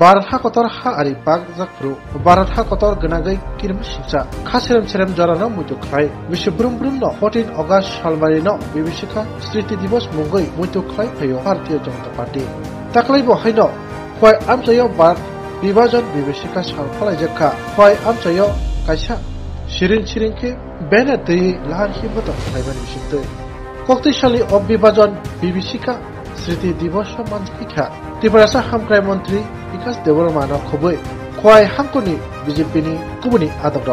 Barha kotor ha ari pak zakru. Baratha kotor ganagai kirm shikcha. Khasirem cherem jarana muitu khai. Vishibrum brum no 14 August shalmari no bibishika striti divas mungai muitu khai phayo Bharatiya Janata Party. Taklai bo haino. Khoi amchayo bar বিভাজন বিবেশিকা সালফলাই জেখা হয় আমচায় কাইসা শিরিন শিরিনকে বেনে দেই লাহার হিমত খাইবার বিশিদ্ধ শক্তিশালী অবিভাজন বিভীষিকা স্মৃতি দিবস মানসিকা ত্রিপুরা হামক্রাই মন্ত্রী বিকাশ দেবরমানো খবৈ খোয়াই হামকনি বিজেপিনি কুবুনি আদক